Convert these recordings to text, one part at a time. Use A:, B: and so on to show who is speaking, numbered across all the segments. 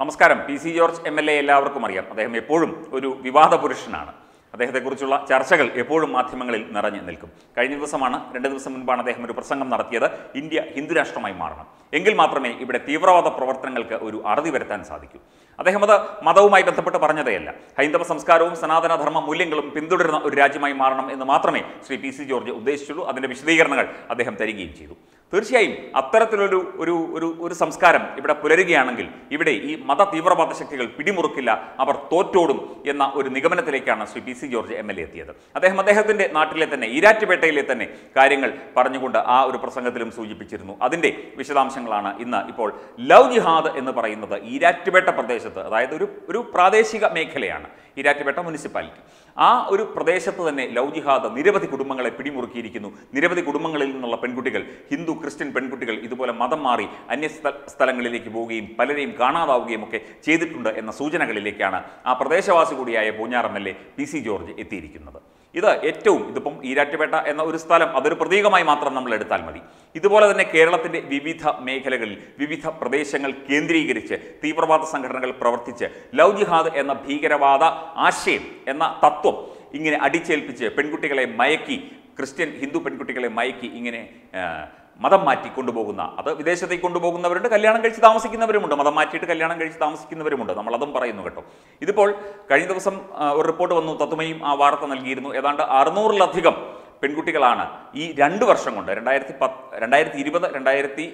A: നമസ്കാരം. P C George M L A എല്ലാവർക്കും അറിയാം. അദ്ദേഹം എപ്പോഴും ഒരു വിവാദ പുരുഷനാണ്. അദ്ദേഹത്തെക്കുറിച്ചുള്ള ചർച്ചകൾ എപ്പോഴും മാധ്യമങ്ങളിൽ നിറഞ്ഞു നിൽക്കും. കഴിഞ്ഞ ദിവസമാണ് രണ്ട് ദിവസം മുൻപാണ് അദ്ദേഹം ഒരു പ്രസംഗം നടത്തിയത്. ഇന്ത്യ ഹിന്ദുരാഷ്ട്രമായി മാറണം. എങ്കിൽ മാത്രമേ ഇവിടെ തീവ്രവാദ പ്രവർത്തനങ്ങൾക്ക് ഒരു അറുതി വരുത്താൻ സാധിക്കൂ. അദ്ദേഹം അത് മതവുമായി ബന്ധപ്പെട്ട് പറഞ്ഞതേയല്ല. ഹൈന്ദവ സംസ്കാരവും സനാതനധർമ്മ മൂല്യങ്ങളും പിന്തുടരുന്ന ഒരു രാജ്യമായി മാറണം എന്ന് മാത്രമേ ശ്രീ പി സി ജോർജ് ഉദ്ദേശിച്ചുള്ളൂ. അതിന്റെ വിശദീകരണങ്ങൾ അദ്ദേഹം തരികയും ചെയ്തു. തീർച്ചയായും അത്തരത്തിലൊരു ഒരു ഒരു ഒരു സംസ്കാരം ഇവിടെ പുലരുകയാണെങ്കിൽ ഇവിടെ ഈ മത തീവ്രവാദ ശക്തികൾ പിടിമുറുക്കില്ല അവർ തോറ്റോടും എന്ന ഒരു നിഗമനത്തിലേക്കാണ് Shri P C George M L A എത്തിയത്. അദ്ദേഹം അദ്ദേഹത്തിന്റെ നാട്ടിലെ തന്നെ ഈരാറ്റുപേട്ടയിലെ തന്നെ കാര്യങ്ങൾ പറഞ്ഞുകൊണ്ട് ആ ഒരു പ്രസംഗത്തിലും സൂചിപ്പിച്ചിരുന്നു. അതിന്റെ വിശദാംശങ്ങളാണ് ഇന്ന് ഇപ്പോൾ ലവ് ജിഹാദ് എന്ന് പറയുന്നത് ഈരാറ്റുപേട്ട പ്രദേശത്ത് അതായത് ഒരു ഒരു പ്രാദേശിക മേഖലയാണ് ഈരാറ്റുപേട്ട മുനിസിപ്പാലിറ്റി. ആ ഒരു പ്രദേശത്ത് തന്നെ ലവ് ജിഹാദ് നിരവധി കുടുംബങ്ങളെ പിടിമുറുക്കിയിരിക്കുന്നു. നിരവധി കുടുംബങ്ങളിൽ നിന്നുള്ള പെൺകുട്ടികൾ ഹിന്ദു ക്രിസ്ത്യൻ പെൺകുട്ടികൾ ഇതുപോലെ മതം മാറി അന്യ സ്ഥലങ്ങളിലേക്ക് പോവുകയും പലരെയും കാണാതാവുകയും ഒക്കെ ചെയ്തിട്ടുണ്ട് എന്ന സൂചനകളിലേക്കാണ് ആ പ്രദേശവാസി കൂടിയായ Poonjar M L A P C George എത്തിയിരിക്കുന്നത്. ഇത് ഏറ്റവും ഇതിപ്പം ഈരാറ്റുപേട്ട എന്ന ഒരു സ്ഥലം അതൊരു പ്രതീകമായി മാത്രം നമ്മൾ എടുത്താൽ മതി. ഇതുപോലെ തന്നെ കേരളത്തിന്റെ വിവിധ മേഖലകളിൽ വിവിധ പ്രദേശങ്ങൾ കേന്ദ്രീകരിച്ച് തീവ്രവാദ സംഘടനകൾ പ്രവർത്തിച്ച് ലവ് ജിഹാദ് എന്ന ഭീകരവാദ ആശയം എന്ന തത്വം ഇങ്ങനെ അടിച്ചേൽപ്പിച്ച് പെൺകുട്ടികളെ മയക്കി ക്രിസ്ത്യൻ ഹിന്ദു പെൺകുട്ടികളെ മയക്കി ഇങ്ങനെ മതം മാറ്റി കൊണ്ടുപോകുന്ന അത് വിദേശത്തേക്ക് കൊണ്ടുപോകുന്നവരുണ്ട് കല്യാണം കഴിച്ച് താമസിക്കുന്നവരുമുണ്ട് മതം മാറ്റിയിട്ട് കല്യാണം കഴിച്ച് താമസിക്കുന്നവരുമുണ്ട് നമ്മൾ അതും പറയുന്നു കേട്ടോ. ഇതിപ്പോൾ കഴിഞ്ഞ ദിവസം ഒരു റിപ്പോർട്ട് വന്നു തത്തുമയും ആ വാർത്ത നൽകിയിരുന്നു. ഏതാണ്ട് അറുന്നൂറിലധികം പെൺകുട്ടികളാണ് ഈ രണ്ട് വർഷം കൊണ്ട് രണ്ടായിരത്തി പത്ത് രണ്ടായിരത്തി ഇരുപത് രണ്ടായിരത്തി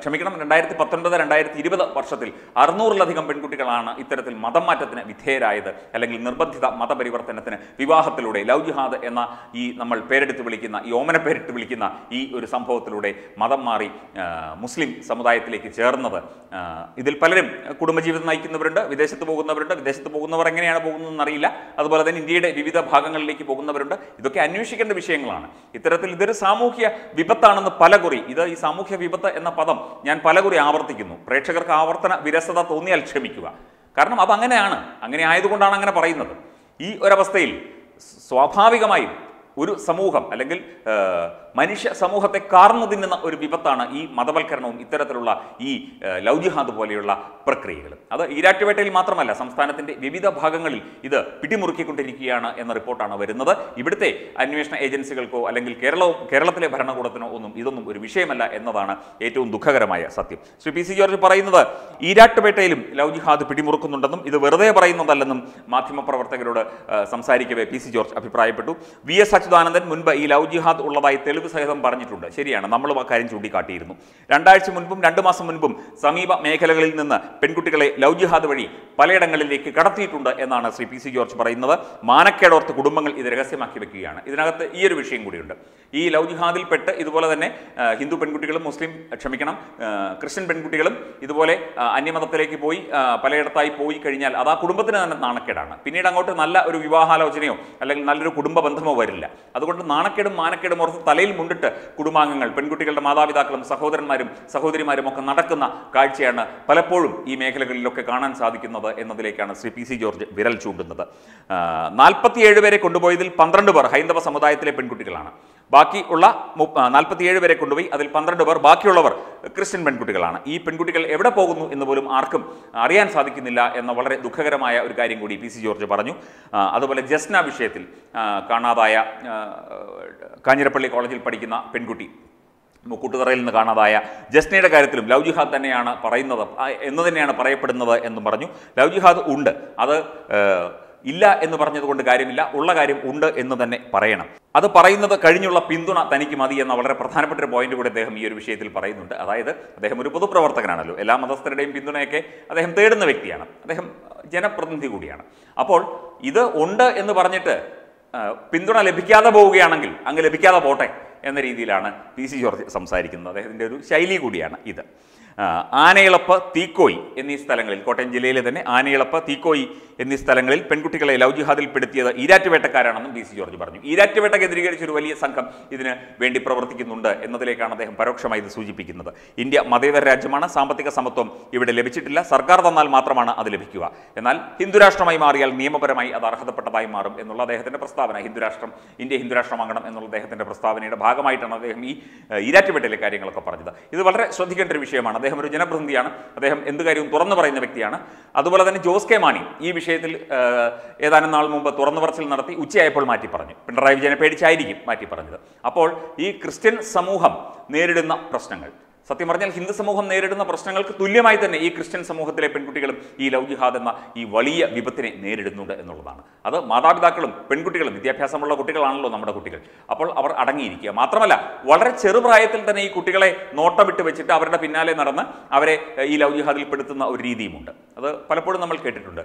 A: ക്ഷമിക്കണം രണ്ടായിരത്തി പത്തൊൻപത് രണ്ടായിരത്തി ഇരുപത് വർഷത്തിൽ അറുന്നൂറിലധികം പെൺകുട്ടികളാണ് ഇത്തരത്തിൽ മതം മാറ്റത്തിന് വിധേയരായത് അല്ലെങ്കിൽ നിർബന്ധിത മതപരിവർത്തനത്തിന് വിവാഹത്തിലൂടെ. ലവ് ജിഹാദ് എന്ന ഈ നമ്മൾ പേരെടുത്ത് വിളിക്കുന്ന ഈ ഓമന പേരിട്ട് വിളിക്കുന്ന ഈ ഒരു സംഭവത്തിലൂടെ മതം മാറി മുസ്ലിം സമുദായത്തിലേക്ക് ചേർന്നത്. ഇതിൽ പലരും കുടുംബജീവിതം നയിക്കുന്നവരുണ്ട് വിദേശത്ത് പോകുന്നവരുണ്ട്. വിദേശത്ത് പോകുന്നവർ എങ്ങനെയാണ് പോകുന്നതെന്ന് അറിയില്ല. അതുപോലെ തന്നെ ഇന്ത്യയുടെ വിവിധ ഭാഗങ്ങളിലേക്ക് പോകുന്നവരുണ്ട്. ഇതൊക്കെ അന്വേഷിക്കേണ്ട വിഷയങ്ങളാണ്. ഇത്തരത്തിൽ ഇതൊരു സാമൂഹ്യ വിപത്താണെന്ന് പലകുറി. ഇത് ഈ സാമൂഹ്യ വിപത്ത് എന്ന പദം ഞാൻ പലകുറി ആവർത്തിക്കുന്നു. പ്രേക്ഷകർക്ക് ആവർത്തന വിരസത തോന്നിയാൽ ക്ഷമിക്കുക. കാരണം അത് അങ്ങനെയാണ്. അങ്ങനെ ആയതുകൊണ്ടാണ് അങ്ങനെ പറയുന്നത്. ഈ ഒരവസ്ഥയിൽ സ്വാഭാവികമായും ഒരു സമൂഹം അല്ലെങ്കിൽ മനുഷ്യ സമൂഹത്തെ കാർന്നു തിന്നുന്ന ഒരു വിപത്താണ് ഈ മതവൽക്കരണവും ഇത്തരത്തിലുള്ള ഈ ലൗജിഹാദ് പോലെയുള്ള പ്രക്രിയകൾ. അത് ഈരാറ്റുപേട്ടയിൽ മാത്രമല്ല സംസ്ഥാനത്തിന്റെ വിവിധ ഭാഗങ്ങളിൽ ഇത് പിടിമുറുക്കിക്കൊണ്ടിരിക്കുകയാണ് എന്ന റിപ്പോർട്ടാണ് വരുന്നത്. ഇവിടുത്തെ അന്വേഷണ ഏജൻസികൾക്കോ അല്ലെങ്കിൽ കേരളവും കേരളത്തിലെ ഭരണകൂടത്തിനോ ഒന്നും ഇതൊന്നും ഒരു വിഷയമല്ല എന്നതാണ് ഏറ്റവും ദുഃഖകരമായ സത്യം. ശ്രീ പി സി ജോർജ് പറയുന്നത് ഈരാട്ടുപേട്ടയിലും ലവ് ജിഹാദ് പിടിമുറുക്കുന്നുണ്ടെന്നും ഇത് വെറുതെ പറയുന്നതല്ലെന്നും മാധ്യമപ്രവർത്തകരോട് പ്രവർത്തകരോട് സംസാരിക്കവേ പി സി ജോർജ് അഭിപ്രായപ്പെട്ടു. വി എസ് അച്യുതാനന്ദൻ മുൻപ് ഈ ലൗജിഹാദ് ജിഹാദ് ഉള്ളതായി തെളിവ് സഹിതം പറഞ്ഞിട്ടുണ്ട്. ശരിയാണ് നമ്മൾ ആ കാര്യം ചൂണ്ടിക്കാട്ടിയിരുന്നു. രണ്ടാഴ്ച മുൻപും രണ്ടു മാസം മുൻപും സമീപ മേഖലകളിൽ നിന്ന് പെൺകുട്ടികളെ ലവ് ജിഹാദ് വഴി പലയിടങ്ങളിലേക്ക് കടത്തിയിട്ടുണ്ട് എന്നാണ് ശ്രീ പി സി ജോർജ് പറയുന്നത്. മാനക്കേടോർത്ത് കുടുംബങ്ങൾ ഇത് രഹസ്യമാക്കി വെക്കുകയാണ്. ഇതിനകത്ത് ഈ ഒരു വിഷയം കൂടിയുണ്ട്. ഈ ലവ് ജിഹാദിൽപ്പെട്ട് ഇതുപോലെ തന്നെ ഹിന്ദു പെൺകുട്ടികളും മുസ്ലിം ക്ഷമിക്കണം ക്രിസ്ത്യൻ പെൺകുട്ടികളും ഇതുപോലെ അന്യമതത്തിലേക്ക് പോയി പലയിടത്തായി പോയി കഴിഞ്ഞാൽ അത് ആ കുടുംബത്തിന് തന്നെ നാണക്കേടാണ്. പിന്നീട് അങ്ങോട്ട് നല്ല ഒരു വിവാഹാലോചനയോ അല്ലെങ്കിൽ നല്ലൊരു കുടുംബ ബന്ധമോ വരില്ല. അതുകൊണ്ട് നാണക്കേടും മാനക്കേടും ഓർത്ത് തലയിൽ മുണ്ടിട്ട് കുടുംബാംഗങ്ങൾ പെൺകുട്ടികളുടെ മാതാപിതാക്കളും സഹോദരന്മാരും സഹോദരിമാരും ഒക്കെ നടക്കുന്ന കാഴ്ചയാണ് പലപ്പോഴും ഈ മേഖലകളിലൊക്കെ കാണാൻ സാധിക്കുന്നത് എന്നതിലേക്കാണ് ശ്രീ പി സി ജോർജ് വിരൽ ചൂണ്ടുന്നത്. നാൽപ്പത്തിയേഴ് പേരെ കൊണ്ടുപോയതിൽ പന്ത്രണ്ട് പേർ ഹൈന്ദവ സമുദായത്തിലെ പെൺകുട്ടികളാണ്. ബാക്കി ഉള്ള നാൽപ്പത്തിയേഴ് പേരെ കൊണ്ടുപോയി അതിൽ പന്ത്രണ്ട് പേർ ബാക്കിയുള്ളവർ ക്രിസ്ത്യൻ പെൺകുട്ടികളാണ്. ഈ പെൺകുട്ടികൾ എവിടെ പോകുന്നു എന്ന് പോലും ആർക്കും അറിയാൻ സാധിക്കുന്നില്ല എന്ന വളരെ ദുഃഖകരമായ ഒരു കാര്യം കൂടി പി സി ജോർജ് പറഞ്ഞു. അതുപോലെ ജസ്ന വിഷയത്തിൽ കാണാതായ കാഞ്ഞിരപ്പള്ളി കോളേജിൽ പഠിക്കുന്ന പെൺകുട്ടി കൂട്ടുതറയിൽ നിന്ന് കാണാതായ ജസ്നയുടെ കാര്യത്തിലും ലവ് ജിഹാദ് തന്നെയാണ് പറയുന്നത് എന്ന് തന്നെയാണ് പറയപ്പെടുന്നത് എന്നും പറഞ്ഞു. ലവ് ജിഹാദ് ഉണ്ട്. അത് ഇല്ല എന്ന് പറഞ്ഞതുകൊണ്ട് കാര്യമില്ല. ഉള്ള കാര്യം ഉണ്ട് എന്ന് തന്നെ പറയണം. അത് പറയുന്നത് കഴിഞ്ഞുള്ള പിന്തുണ തനിക്ക് മതി എന്ന വളരെ പ്രധാനപ്പെട്ട ഒരു പോയിന്റ് കൂടി അദ്ദേഹം ഈ ഒരു വിഷയത്തിൽ പറയുന്നുണ്ട്. അതായത് അദ്ദേഹം ഒരു പൊതുപ്രവർത്തകനാണല്ലോ. എല്ലാ മതസ്ഥരുടെയും പിന്തുണയൊക്കെ അദ്ദേഹം തേടുന്ന വ്യക്തിയാണ്. അദ്ദേഹം ജനപ്രതിനിധി കൂടിയാണ്. അപ്പോൾ ഇത് ഉണ്ട് എന്ന് പറഞ്ഞിട്ട് പിന്തുണ ലഭിക്കാതെ പോവുകയാണെങ്കിൽ അങ്ങ് ലഭിക്കാതെ പോട്ടെ എന്ന രീതിയിലാണ് പി സി ജോർജ് സംസാരിക്കുന്നത്. അദ്ദേഹത്തിന്റെ ഒരു ശൈലി കൂടിയാണ് ഇത്. ആനയിളപ്പ് തീക്കോയി എന്നീ സ്ഥലങ്ങളിൽ കോട്ടയം ജില്ലയിലെ തന്നെ ആനയിളപ്പ് തീക്കോയി എന്നീ സ്ഥലങ്ങളിൽ പെൺകുട്ടികളെ ലവ് ജിഹാദിൽപ്പെടുത്തിയത് ഈരാറ്റുവേട്ടക്കാരാണെന്നും പി സി ജോർജ് പറഞ്ഞു. ഈരാറ്റുവേട്ട കേന്ദ്രീകരിച്ച് ഒരു വലിയ സംഘം ഇതിന് വേണ്ടി പ്രവർത്തിക്കുന്നുണ്ട് എന്നതിലേക്കാണ് അദ്ദേഹം പരോക്ഷമായി ഇത് സൂചിപ്പിക്കുന്നത്. ഇന്ത്യ മതേതര രാജ്യമാണ് സാമ്പത്തിക സമത്വം ഇവിടെ ലഭിച്ചിട്ടില്ല സർക്കാർ തന്നാൽ മാത്രമാണ് അത് ലഭിക്കുക. എന്നാൽ ഹിന്ദുരാഷ്ട്രമായി മാറിയാൽ നിയമപരമായി അത് അർഹതപ്പെട്ടതായി മാറും എന്നുള്ള അദ്ദേഹത്തിന്റെ പ്രസ്താവന ഹിന്ദുരാഷ്ട്രം ഇന്ത്യ ഹിന്ദുരാഷ്ട്രമാകണം എന്നുള്ള അദ്ദേഹത്തിന്റെ പ്രസ്താവനയുടെ ഭാഗമായിട്ടാണ് അദ്ദേഹം ഈ ഈരാറ്റുവേട്ടയിലെ കാര്യങ്ങളൊക്കെ പറഞ്ഞത്. ഇത് വളരെ ശ്രദ്ധിക്കേണ്ട ഒരു വിഷയമാണ്. അദ്ദേഹം ഒരു ജനപ്രതിനിധിയാണ്. അദ്ദേഹം എന്ത് കാര്യവും തുറന്നു പറയുന്ന വ്യക്തിയാണ്. അതുപോലെ തന്നെ ജോസ് കെ മാണി ഈ വിഷയത്തിൽ ഏതാനും നാൾ മുമ്പ് തുറന്നു പറച്ചിൽ നടത്തി ഉച്ചയായപ്പോൾ മാറ്റി പറഞ്ഞു. പിണറായി വിജയനെ പേടിച്ചായിരിക്കും മാറ്റി പറഞ്ഞത്. അപ്പോൾ ഈ ക്രിസ്ത്യൻ സമൂഹം നേരിടുന്ന പ്രശ്നങ്ങൾ സത്യം പറഞ്ഞാൽ ഹിന്ദു സമൂഹം നേരിടുന്ന പ്രശ്നങ്ങൾക്ക് തുല്യമായി തന്നെ ഈ ക്രിസ്ത്യൻ സമൂഹത്തിലെ പെൺകുട്ടികളും ഈ ലവ് എന്ന ഈ വലിയ വിപത്തിനെ നേരിടുന്നുണ്ട് എന്നുള്ളതാണ്. അത് മാതാപിതാക്കളും പെൺകുട്ടികളും വിദ്യാഭ്യാസമുള്ള കുട്ടികളാണല്ലോ നമ്മുടെ കുട്ടികൾ. അപ്പോൾ അവർ അടങ്ങിയിരിക്കുക. മാത്രമല്ല വളരെ ചെറുപ്രായത്തിൽ തന്നെ ഈ കുട്ടികളെ നോട്ടം വിട്ട് വെച്ചിട്ട് അവരുടെ പിന്നാലെ നടന്ന് അവരെ ഈ ലവ് ജിഹാദിൽ പെടുത്തുന്ന ഒരു രീതിയുമുണ്ട്. അത് പലപ്പോഴും നമ്മൾ കേട്ടിട്ടുണ്ട്.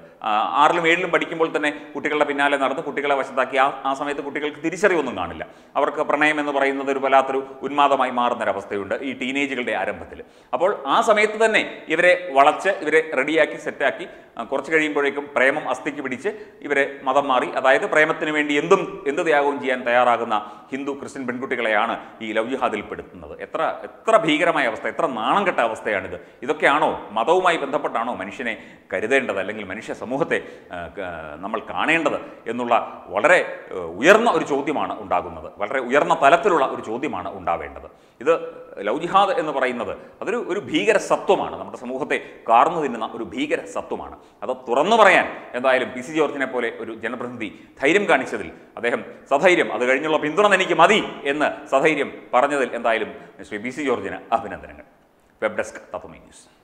A: ആറിലും ഏഴിലും പഠിക്കുമ്പോൾ തന്നെ കുട്ടികളുടെ പിന്നാലെ നടന്ന് കുട്ടികളെ വശത്താക്കി ആ ആ സമയത്ത് കുട്ടികൾക്ക് തിരിച്ചറിവൊന്നും കാണില്ല. അവർക്ക് പ്രണയം എന്ന് പറയുന്നത് ഒരു വല്ലാത്തൊരു ഉന്മാദമായി മാറുന്നൊരവസ്ഥയുണ്ട്. ഈ ടീനേജുകളുടെ ആരംഭത്തിൽ. അപ്പോൾ ആ സമയത്ത് തന്നെ ഇവരെ വളച്ച് ഇവരെ റെഡിയാക്കി സെറ്റാക്കി കുറച്ച് കഴിയുമ്പോഴേക്കും പ്രേമം അസ്ഥിക്ക് പിടിച്ച് ഇവരെ മതം മാറി. അതായത് പ്രേമത്തിന് വേണ്ടി എന്തും എന്ത് ത്യാഗവും ചെയ്യാൻ തയ്യാറാകുന്ന ഹിന്ദു ക്രിസ്ത്യൻ പെൺകുട്ടികളെയാണ് ഈ ലവ് ജിഹാദിൽ പെടുത്തുന്നത്. എത്ര എത്ര ഭീകരമായ അവസ്ഥ എത്ര നാണം കെട്ട അവസ്ഥയാണിത്. ഇതൊക്കെയാണോ മതവുമായി ബന്ധപ്പെട്ടാണോ മനുഷ്യനെ കരുതേണ്ടത് അല്ലെങ്കിൽ മനുഷ്യ സമൂഹത്തെ നമ്മൾ കാണേണ്ടത് എന്നുള്ള വളരെ ഉയർന്ന ഒരു ചോദ്യമാണ് ഉണ്ടാകുന്നത്. വളരെ ഉയർന്ന തലത്തിലുള്ള ഒരു ചോദ്യമാണ് ഉണ്ടാവേണ്ടത്. ഇത് ലൗജിഹാദ് ജിഹാദ് എന്ന് പറയുന്നത്. അതൊരു ഒരു ഭീകര സത്വമാണ്. നമ്മുടെ സമൂഹത്തെ കാർന്നു തിന്നുന്ന ഒരു ഭീകര സത്വമാണ്. അത് തുറന്നു പറയാൻ എന്തായാലും പി സി ജോർജിനെ പോലെ ഒരു ജനപ്രതിനിധി ധൈര്യം കാണിച്ചതിൽ അദ്ദേഹം സധൈര്യം അത് കഴിഞ്ഞുള്ള പിന്തുണ എനിക്ക് മതി എന്ന് സധൈര്യം പറഞ്ഞതിൽ എന്തായാലും ശ്രീ പി സി ജോർജിന് അഭിനന്ദനങ്ങൾ. Web desk Tatvame news.